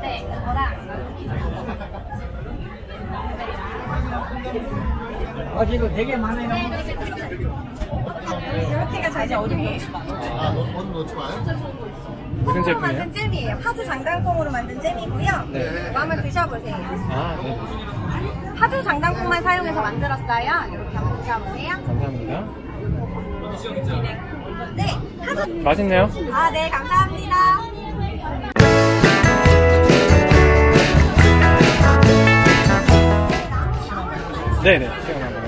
네, 그거랑 아 지금 되게 많아요. 이렇게가 잘 어디 아, 너, 어디 놓지 마요? 무슨 콩으로 제품이에요? 만든 잼이에요. 파주 장단콩으로 만든 잼이고요. 네. 한번 드셔보세요. 아, 네. 파주 장단콩만 사용해서 만들었어요. 이렇게 한번 드셔보세요. 감사합니다. 네, 파주. 맛있네요? 아, 네, 감사합니다. 네네. 시원한 거.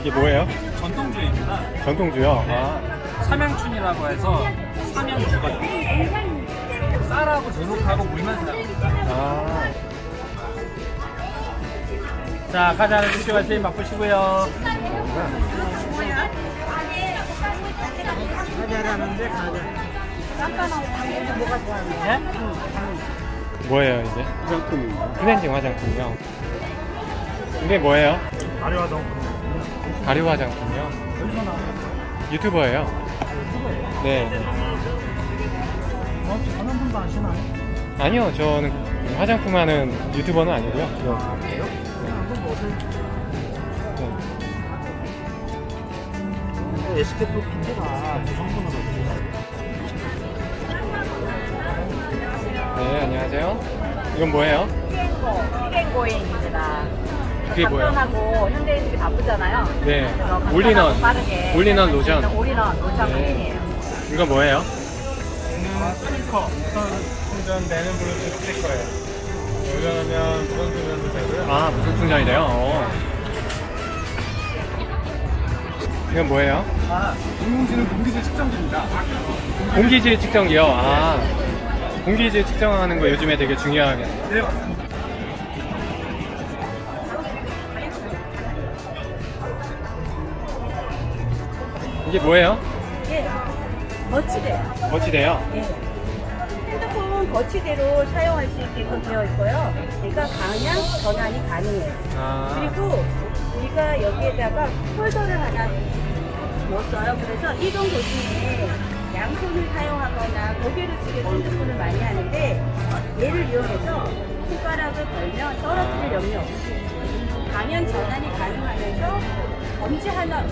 이게 뭐예요? 전통주입니다. 전통주요? 아, 삼양춘이라고 해서 삼양주가 쌀하고 누룩하고 물만 사용합니다. 아. 자, 과자 하나 드시고 선생님 맛보시고요. 가자라는데 가자. 예? 뭐예요, 이게? 화장품입니다. 클렌징 화장품이요. 이게 뭐예요? 아려하동. 가류 화장품이요? 어디서 나와요? 유튜버예요. 네. 어? 전화 분도 아시나요? 아니요, 저는 화장품 하는 유튜버는 아니고요. 저- 한번 보세요. 네. SK 프로핀트가 조성분으로 되어 네, 안녕하세요. 이건 뭐예요? 피겐고잉입니다. 그게 뭐예요? 간편하고 현대인들이 바쁘잖아요. 네. 올리넌. 빠르게 수 로션. 올리넌 로션 네. 크림이에요. 이건 뭐예요? 얘는 스피커, 무선 충전되는 블루투스 스피커예요. 충전하면 무선 충전도 되고요. 아, 무슨 충전이 돼요? 어. 이건 뭐예요? 아, 인공지능 공기질 측정기입니다. 공기질 측정기요. 아, 공기질 측정하는 거 요즘에 되게 중요하겠네요. 네, 맞습니다. 이게 뭐예요? 예, 거치대요. 거치대요? 예. 핸드폰 거치대로 사용할 수 있게끔 되어 있고요. 그러니까 방향 전환이 가능해요. 아, 그리고 우리가 여기에다가 폴더를 하나 넣었어요. 그래서 이동 도중에 양손을 사용하거나 고개를 숙여서 핸드폰을 많이 하는데 얘를 이용해서 손가락을 걸면 떨어뜨릴 염려 없이 방향 전환이 가능하면서 검지 하나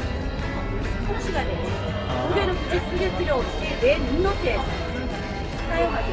터치가 돼요. 고개를 굳이 숙일 필요 없이 내 눈높이에서 사용하게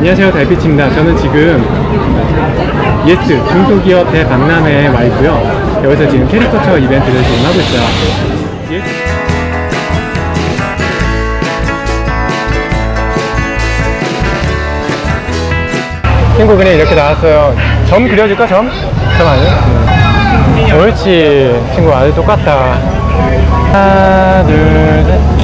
안녕하세요. 달빛입니다. 저는 지금 YES 중소기업 대박람회에 와 있고요. 여기서 지금 캐리커처 이벤트를 지금 하고 있어요. Yes. 친구 그냥 이렇게 나왔어요. 점 그려줄까 점? 점 아니야? 옳지. 친구 아주 똑같다. 하나, 둘, 셋.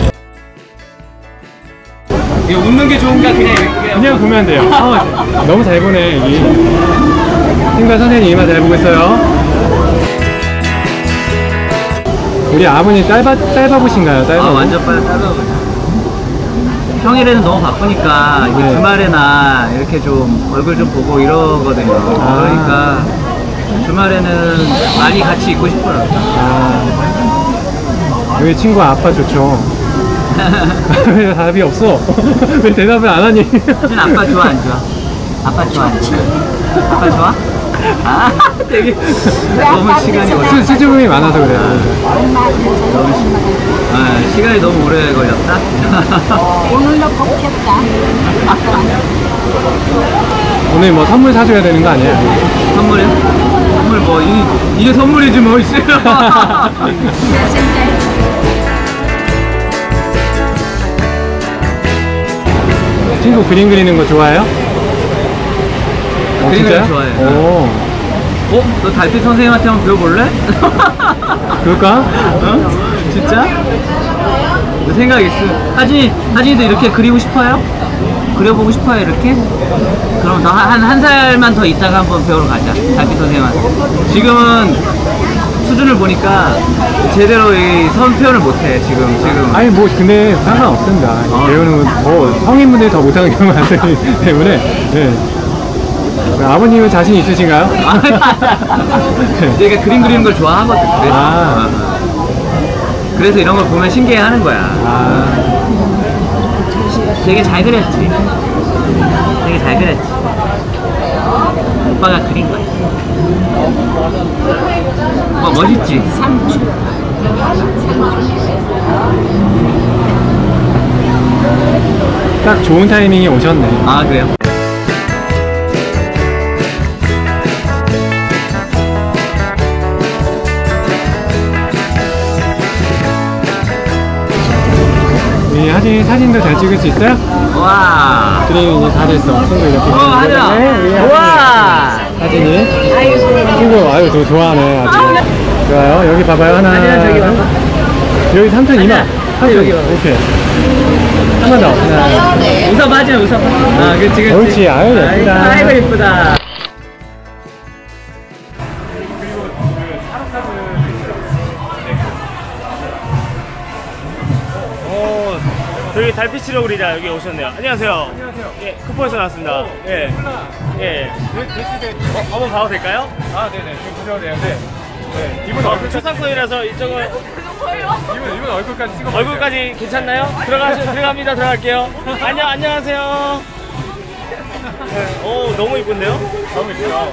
이거 웃는 게 좋은가 그냥 이렇게 그냥 보면 돼요. 아, 너무 잘 보네, 여기. 친구가 선생님 이만 잘 보고 있어요. 우리 아버님 짧아, 짧아보신가요? 짧아. 아 완전 빨리 따라오죠. 평일에는 너무 바쁘니까 이제 네. 주말에나 이렇게 좀 얼굴 좀 보고 이러거든요. 아. 그러니까 주말에는 많이 같이 있고 싶어요. 아, 여기 친구 아빠 좋죠. 왜 답이 없어? 왜 대답을 안 하니? 진 아빠 좋아 안 좋아? 아빠 좋아 안 좋아? 아빠 좋아? 아 되게 너무 시간이 오래 수, 수줍음이 많아서 그래요. 아, 시간이 너무 오래 걸렸다. 오늘도 벅혔다. 오늘 뭐 선물 사줘야 되는 거 아니에요? 선물이요? 선물 뭐 이, 이게 선물이지 뭐 있어요. 친구 그림 그리는 거 좋아해요? 어, 그림 그리는 진짜요? 좋아해요. 오, 어? 너 달빛 선생님한테 한번 배워볼래? 그럴까? 어? 진짜? 생각 있어. 사진 사진도 이렇게 그리고 싶어요? 그려보고 싶어요 이렇게? 그럼 더한한 살만 더 있다가 한번 배우러 가자. 달빛 선생님한테. 지금은 수준을 보니까 제대로 이선 표현을 못해 지금 지금. 아니 뭐 근데 상관없습니다. 어. 배우는 뭐 성인분들이 더 못하는 경우가 많기 때문에 네. 아버님은 자신 있으신가요? 내가 그림 그리는 걸 좋아하거든. 그래서. 아. 어. 그래서 이런 걸 보면 신기해하는 거야. 아, 되게 잘 그렸지. 되게 잘 그렸지. 오빠가 그린 거야. 오빠 멋있지? 딱 좋은 타이밍에 오셨네. 아 그래요? 이 사진 사진도 잘 찍을 수 있어요? 와. 그림 이제 다 됐어. 친구 이렇게. 어 하늘아. 네, 우리 와. 사진이. 친구 아유 저 좋아하네 아주. 좋아요. 여기 봐봐요 하나. 여기 삼촌 이마. 삼촌 여기. 오케이. 한번 더. 하나. 웃어 맞아 웃어. 아 그렇지 그렇지. 옳지. 아유 예쁘다. 아이고 예쁘다. 달빛이로 그리자 여기 오셨네요. 안녕하세요. 안녕하세요. 예, 쿠퍼에서 나왔습니다. 예. 예. 어, 한번 봐도 될까요? 아, 네네. 지금 보셔도 되는데. 네. 이분 어, 그 얼굴, 초상권이라서 이쪽은 이분, 이분 얼굴까지 찍어 얼굴까지 괜찮나요? 들어가 들어갑니다. 들어갈게요. 안녕 안녕하세요. 네, 오 너무 이쁜데요? 너무 있어요.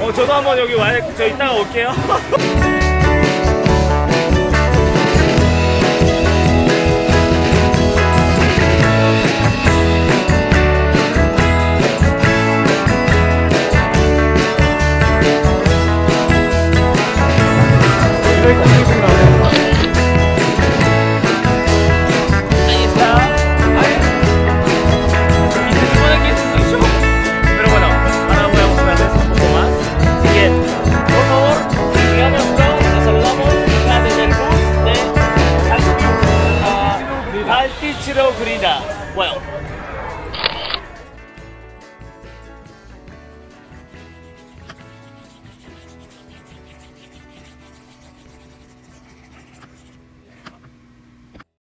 어 저도 한번 여기 와야 저 이따가 올게요. Well,